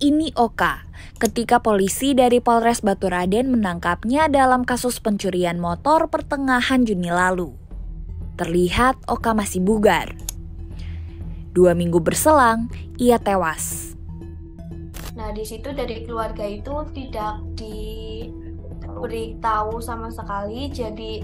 Ini Oka, ketika polisi dari Polres Baturaden menangkapnya dalam kasus pencurian motor pertengahan Juni lalu. Terlihat Oka masih bugar. Dua minggu berselang, ia tewas. Nah, di situ dari keluarga itu tidak diberitahu sama sekali, jadi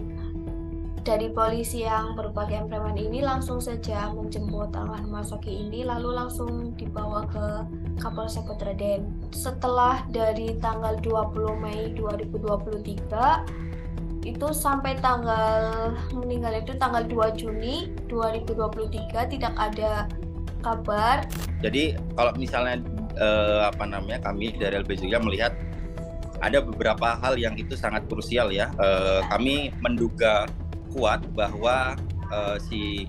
dari polisi yang berpakaian preman ini langsung saja menjemput Almarhum Masoki ini lalu langsung dibawa ke Kapolsek Petraden. Setelah dari tanggal 20 Mei 2023 itu sampai tanggal meninggal itu tanggal 2 Juni 2023 tidak ada kabar. Jadi kalau misalnya eh, apa namanya kami dari LB juga melihat ada beberapa hal yang itu sangat krusial ya. Eh, kami menduga kuat bahwa uh, si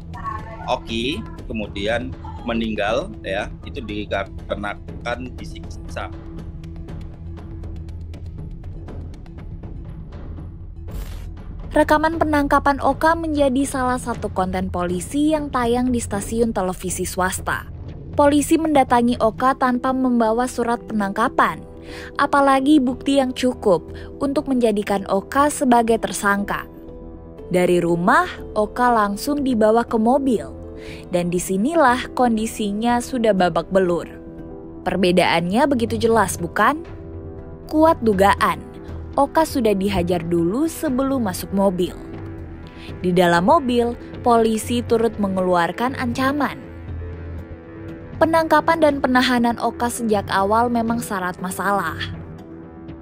Oki kemudian meninggal ya itu dikarenakan disiksa. Rekaman penangkapan Oka menjadi salah satu konten polisi yang tayang di stasiun televisi swasta. Polisi mendatangi Oka tanpa membawa surat penangkapan, apalagi bukti yang cukup untuk menjadikan Oka sebagai tersangka. Dari rumah, Oka langsung dibawa ke mobil. Dan di sinilah kondisinya sudah babak belur. Perbedaannya begitu jelas, bukan? Kuat dugaan, Oka sudah dihajar dulu sebelum masuk mobil. Di dalam mobil, polisi turut mengeluarkan ancaman. Penangkapan dan penahanan Oka sejak awal memang syarat masalah.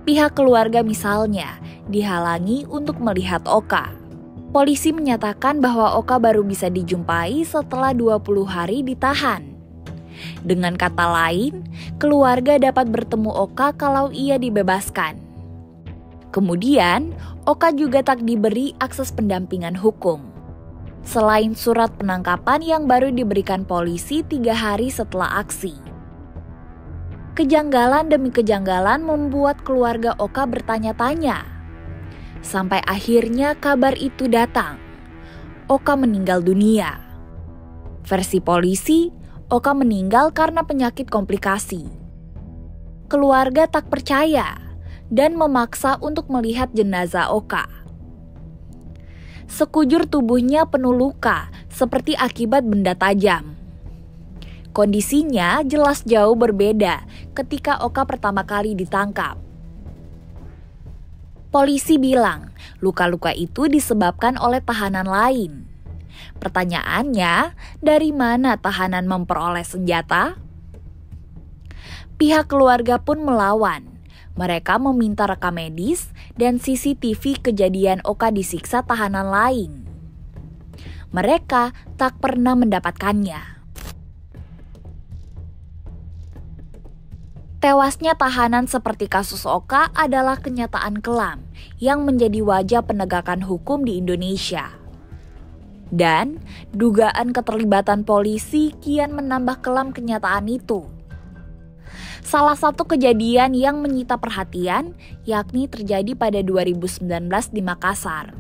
Pihak keluarga misalnya dihalangi untuk melihat Oka Polisi menyatakan bahwa Oka baru bisa dijumpai setelah 20 hari ditahan. Dengan kata lain, keluarga dapat bertemu Oka kalau ia dibebaskan. Kemudian, Oka juga tak diberi akses pendampingan hukum. Selain surat penangkapan yang baru diberikan polisi tiga hari setelah aksi. Kejanggalan demi kejanggalan membuat keluarga Oka bertanya-tanya Sampai akhirnya kabar itu datang. Oka meninggal dunia. Versi polisi, Oka meninggal karena penyakit komplikasi. Keluarga tak percaya dan memaksa untuk melihat jenazah Oka. Sekujur tubuhnya penuh luka, seperti akibat benda tajam. Kondisinya jelas jauh berbeda ketika Oka pertama kali ditangkap. Polisi bilang luka-luka itu disebabkan oleh tahanan lain. Pertanyaannya, dari mana tahanan memperoleh senjata? Pihak keluarga pun melawan. Mereka meminta rekam medis dan CCTV kejadian Oka disiksa tahanan lain. Mereka tak pernah mendapatkannya. Tewasnya tahanan seperti kasus Oka adalah kenyataan kelam yang menjadi wajah penegakan hukum di Indonesia. Dan dugaan keterlibatan polisi kian menambah kelam kenyataan itu. Salah satu kejadian yang menyita perhatian yakni terjadi pada 2019 di Makassar.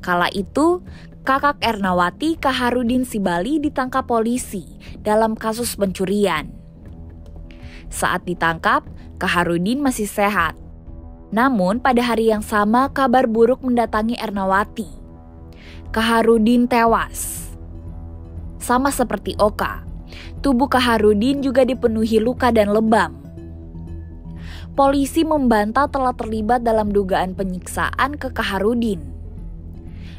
Kala itu, kakak Ernawati Kaharudin Sibali ditangkap polisi dalam kasus pencurian. Saat ditangkap, Kaharudin masih sehat. Namun pada hari yang sama kabar buruk mendatangi Ernawati. Kaharudin tewas. Sama seperti Oka, tubuh Kaharudin juga dipenuhi luka dan lebam. Polisi membantah telah terlibat dalam dugaan penyiksaan ke Kaharudin.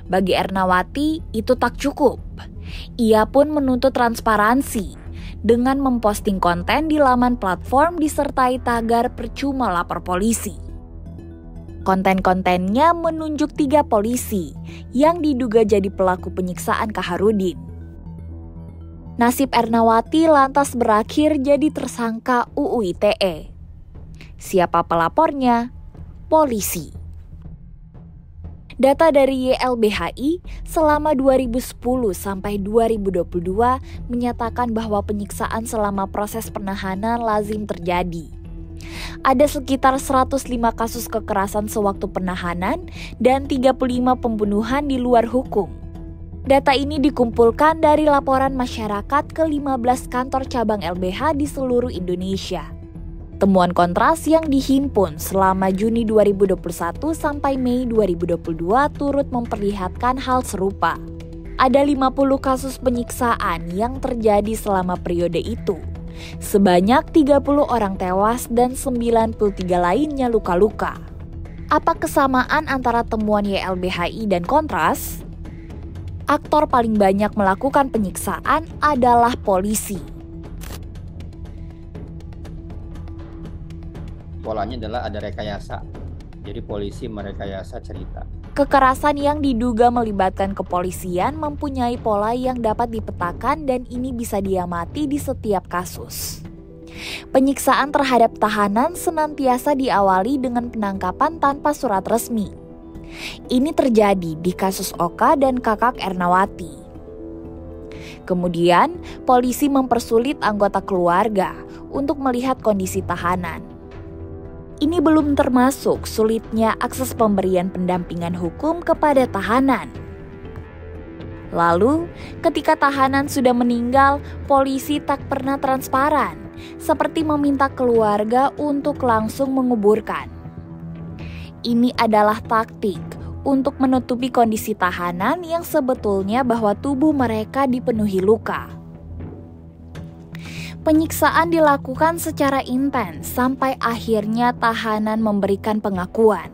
Bagi Ernawati, itu tak cukup. Ia pun menuntut transparansi dengan memposting konten di laman platform disertai tagar percuma lapor polisi. Konten-kontennya menunjuk tiga polisi yang diduga jadi pelaku penyiksaan Kaharudin. Nasib Ernawati lantas berakhir jadi tersangka UU ITE. Siapa pelapornya? Polisi. Data dari YLBHI selama 2010 sampai 2022 menyatakan bahwa penyiksaan selama proses penahanan lazim terjadi. Ada sekitar 105 kasus kekerasan sewaktu penahanan dan 35 pembunuhan di luar hukum. Data ini dikumpulkan dari laporan masyarakat ke 15 kantor cabang LBH di seluruh Indonesia. Temuan kontras yang dihimpun selama Juni 2021 sampai Mei 2022 turut memperlihatkan hal serupa. Ada 50 kasus penyiksaan yang terjadi selama periode itu. Sebanyak 30 orang tewas dan 93 lainnya luka-luka. Apa kesamaan antara temuan YLBHI dan kontras? Aktor paling banyak melakukan penyiksaan adalah polisi polanya adalah ada rekayasa. Jadi polisi merekayasa cerita. Kekerasan yang diduga melibatkan kepolisian mempunyai pola yang dapat dipetakan dan ini bisa diamati di setiap kasus. Penyiksaan terhadap tahanan senantiasa diawali dengan penangkapan tanpa surat resmi. Ini terjadi di kasus Oka dan kakak Ernawati. Kemudian, polisi mempersulit anggota keluarga untuk melihat kondisi tahanan. Ini belum termasuk sulitnya akses pemberian pendampingan hukum kepada tahanan. Lalu, ketika tahanan sudah meninggal, polisi tak pernah transparan, seperti meminta keluarga untuk langsung menguburkan. Ini adalah taktik untuk menutupi kondisi tahanan yang sebetulnya bahwa tubuh mereka dipenuhi luka penyiksaan dilakukan secara intens sampai akhirnya tahanan memberikan pengakuan.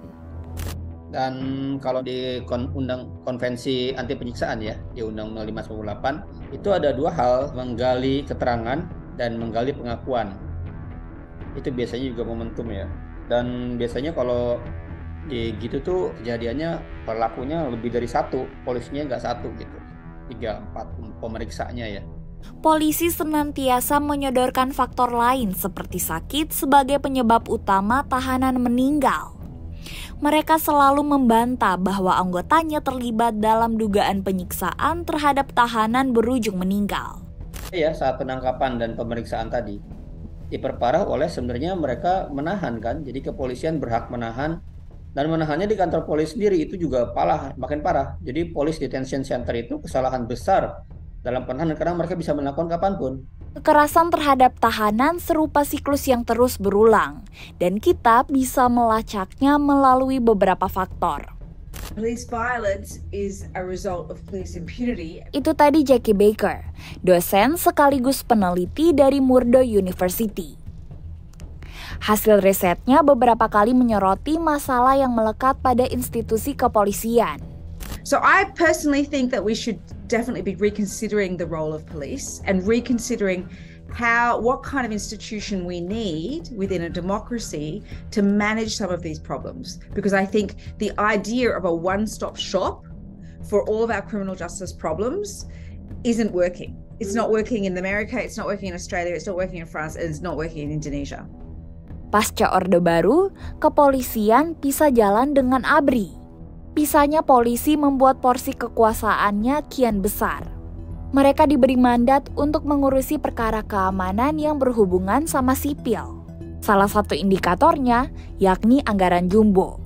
Dan kalau di kon undang konvensi anti penyiksaan ya, di Undang-Undang 598 itu ada dua hal, menggali keterangan dan menggali pengakuan. Itu biasanya juga momentum ya. Dan biasanya kalau di gitu tuh kejadiannya pelakunya lebih dari satu, polisinya nggak satu gitu, tiga empat pemeriksanya ya polisi senantiasa menyodorkan faktor lain seperti sakit sebagai penyebab utama tahanan meninggal. Mereka selalu membantah bahwa anggotanya terlibat dalam dugaan penyiksaan terhadap tahanan berujung meninggal. Ya, saat penangkapan dan pemeriksaan tadi diperparah oleh sebenarnya mereka menahan kan. Jadi kepolisian berhak menahan dan menahannya di kantor polisi sendiri itu juga parah, makin parah. Jadi polis detention center itu kesalahan besar dalam penahanan karena mereka bisa melakukan kapan pun. Kekerasan terhadap tahanan serupa siklus yang terus berulang, dan kita bisa melacaknya melalui beberapa faktor. Police violence is a result of police impunity. Itu tadi Jackie Baker, dosen sekaligus peneliti dari Murdo University. Hasil risetnya beberapa kali menyoroti masalah yang melekat pada institusi kepolisian. So I personally think that we should definitely be reconsidering the role of police and reconsidering how what kind of institution we need within a democracy to manage some of these problems. Because i think the idea of a one-stop shop for all of our criminal justice problems isn't working. It's not working in america it's not working in australia it's not working in france and it's not working in indonesia. Pasca Orde Baru, kepolisian bisa jalan dengan ABRI Pisahnya polisi membuat porsi kekuasaannya kian besar. Mereka diberi mandat untuk mengurusi perkara keamanan yang berhubungan sama sipil. Salah satu indikatornya yakni anggaran jumbo.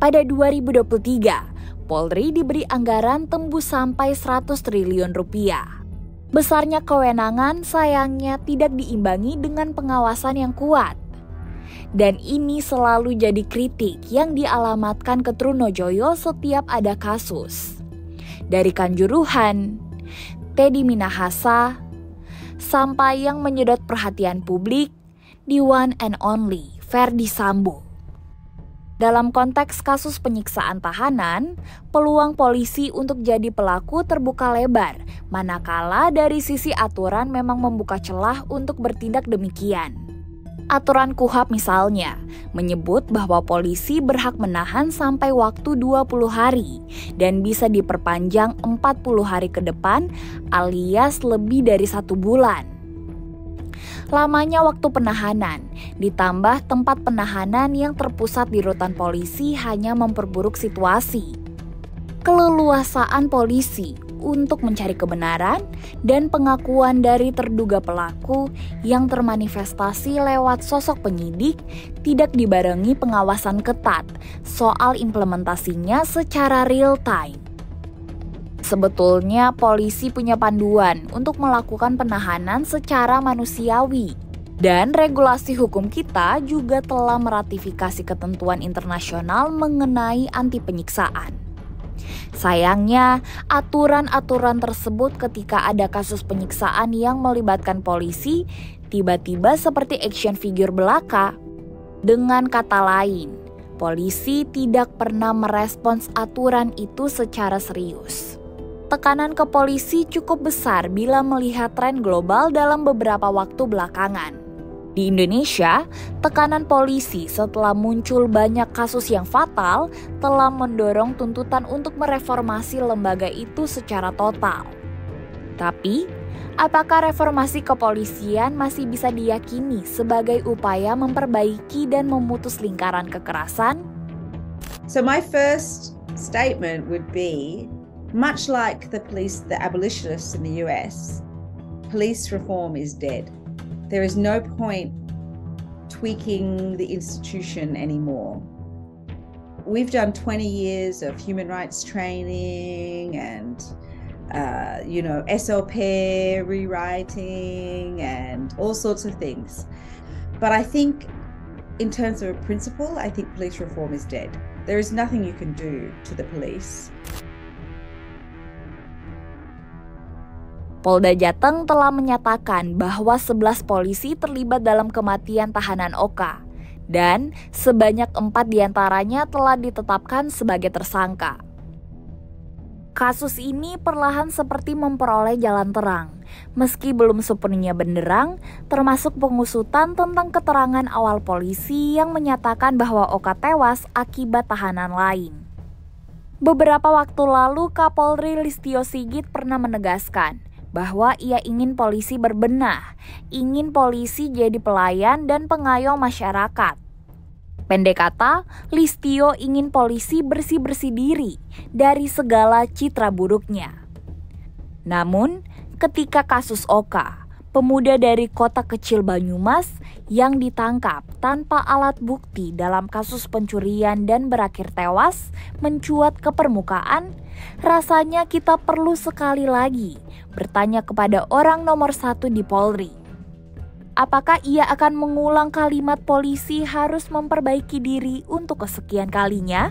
Pada 2023, Polri diberi anggaran tembus sampai 100 triliun rupiah. Besarnya kewenangan sayangnya tidak diimbangi dengan pengawasan yang kuat. Dan ini selalu jadi kritik yang dialamatkan ke Trunojoyo setiap ada kasus. Dari Kanjuruhan, Teddy Minahasa, sampai yang menyedot perhatian publik di one and only Ferdi Sambo. Dalam konteks kasus penyiksaan tahanan, peluang polisi untuk jadi pelaku terbuka lebar, manakala dari sisi aturan memang membuka celah untuk bertindak demikian. Aturan KUHAP misalnya menyebut bahwa polisi berhak menahan sampai waktu 20 hari dan bisa diperpanjang 40 hari ke depan alias lebih dari satu bulan. Lamanya waktu penahanan, ditambah tempat penahanan yang terpusat di rutan polisi hanya memperburuk situasi. Keleluasaan polisi untuk mencari kebenaran dan pengakuan dari terduga pelaku yang termanifestasi lewat sosok penyidik tidak dibarengi pengawasan ketat soal implementasinya secara real time. Sebetulnya polisi punya panduan untuk melakukan penahanan secara manusiawi. Dan regulasi hukum kita juga telah meratifikasi ketentuan internasional mengenai anti penyiksaan. Sayangnya, aturan-aturan tersebut ketika ada kasus penyiksaan yang melibatkan polisi tiba-tiba seperti action figure belaka. Dengan kata lain, polisi tidak pernah merespons aturan itu secara serius. Tekanan ke polisi cukup besar bila melihat tren global dalam beberapa waktu belakangan. Di Indonesia, tekanan polisi setelah muncul banyak kasus yang fatal telah mendorong tuntutan untuk mereformasi lembaga itu secara total. Tapi, apakah reformasi kepolisian masih bisa diyakini sebagai upaya memperbaiki dan memutus lingkaran kekerasan? So my first statement would be much like the police the abolitionists in the US, police reform is dead. There is no point tweaking the institution anymore. We've done 20 years of human rights training and, uh, you know, SLP rewriting and all sorts of things. But I think, in terms of a principle, I think police reform is dead. There is nothing you can do to the police Polda Jateng telah menyatakan bahwa 11 polisi terlibat dalam kematian tahanan Oka dan sebanyak empat di antaranya telah ditetapkan sebagai tersangka. Kasus ini perlahan seperti memperoleh jalan terang, meski belum sepenuhnya benderang, termasuk pengusutan tentang keterangan awal polisi yang menyatakan bahwa Oka tewas akibat tahanan lain. Beberapa waktu lalu Kapolri Listio Sigit pernah menegaskan bahwa ia ingin polisi berbenah, ingin polisi jadi pelayan dan pengayom masyarakat. Pendek kata, Listio ingin polisi bersih-bersih diri dari segala citra buruknya. Namun, ketika kasus Oka, pemuda dari kota kecil Banyumas yang ditangkap tanpa alat bukti dalam kasus pencurian dan berakhir tewas mencuat ke permukaan, rasanya kita perlu sekali lagi bertanya kepada orang nomor satu di Polri. Apakah ia akan mengulang kalimat polisi harus memperbaiki diri untuk kesekian kalinya?